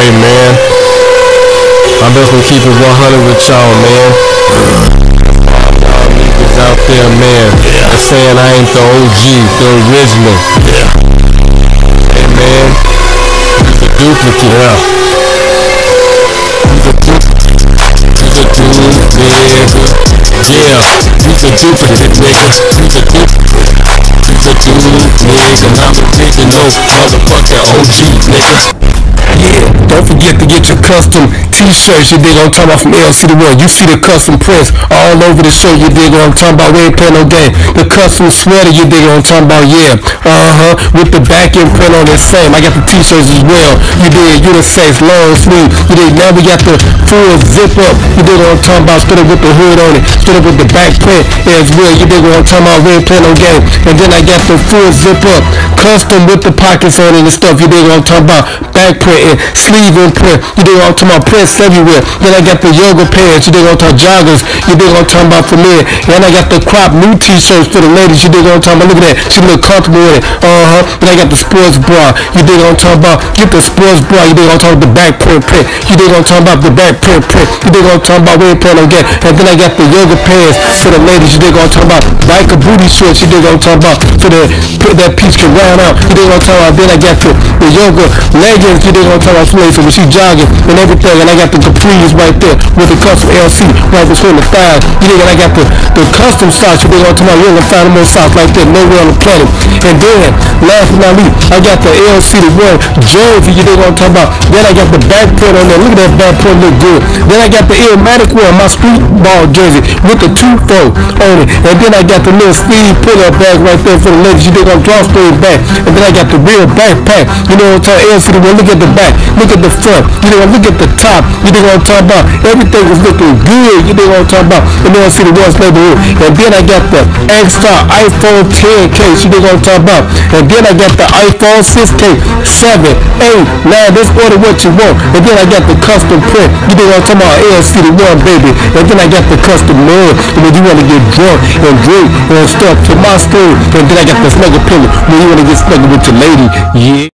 it, man. I'm just gonna keep it 100 with y'all, man. Niggas out there, man. They're saying I ain't the OG, the original. Hey, man. He's a duplicate, huh? He's a duplicate. He's a duplicate. Yeah, he's a duplicate, nigga. He's a duplicate. He's a duplicate, and I'm original motherfucking OG, nigga. Yeah, don't forget to get your custom t-shirts, you dig I'm talking about from LC to World. You see the custom prints all over the shirt, you dig I'm talking about, we ain't playing no game. The custom sweater, you dig I'm talking about, yeah. Uh-huh, with the back end print on it same. I got the t-shirts as well. You dig unisex, long sleeve. You dig, now we got the full zip up, you dig I'm talking about, split up with the hood on it, split up with the back print as well. You dig I'm talking about, we ain't playing no game. And then I got the full zip up, custom with the pockets on it and stuff, you dig I'm talking about, back print and sleeve and print. You dig I'm talking about, prints everywhere. Then I got the yoga pants, you dig I'm talking joggers, you dig I'm talking about for men. And I got the crop new t-shirts for the ladies, you dig I'm talking about. Look at that, she look comfortable with it. Uh-huh. Then I got the sports bra, you dig I'm talking about. Get the sports bra, you dig I'm talking about, the back print print. You dig I'm talking about, the back print print. You dig I'm talking about, we ain't playing no. And then I got the yoga pants for the ladies, you dig I'm talking about. Biker booty shorts, you dig I'm talking about. The, put that piece can round out, you dig I'm talking about. Then I got the, the yoga leggings, you dig I'm talking about. So when she jogging and everything, and I got the capris right there with the custom LC right between the thighs. You and I got the, the custom socks, you I'm talking about. You're gonna find them more socks like that nowhere on the planet. And then, last but not least, I got the LC the one jersey, you dig what I'm talking about. Then I got the back on there. Look at that back look good. Then I got the Illmatic one, my street ball jersey with the two fold on it. And then I got the little sleeve pull-up bag right there for the ladies. You dig on drawstring bag. And then I got the real backpack. You know what I'm talking LC the one. Look at the back. Look at the front. You know, look at the top. You know what I'm talking about. Everything is looking good. You know what I'm talking about. And then I see the neighborhood. And then I got the extra iPhone 10 case. You know what I'm talking about. And then I got the iPhone 6K, 7, 8, 9. Just order what you want. And then I got the custom print. You know what I'm talking about. ALC the one, baby. And then I got the custom man. And then you want to get drunk and drink and stuff to my store. And then I got the snuggle pillow when you want to get snuggled with your lady. Yeah.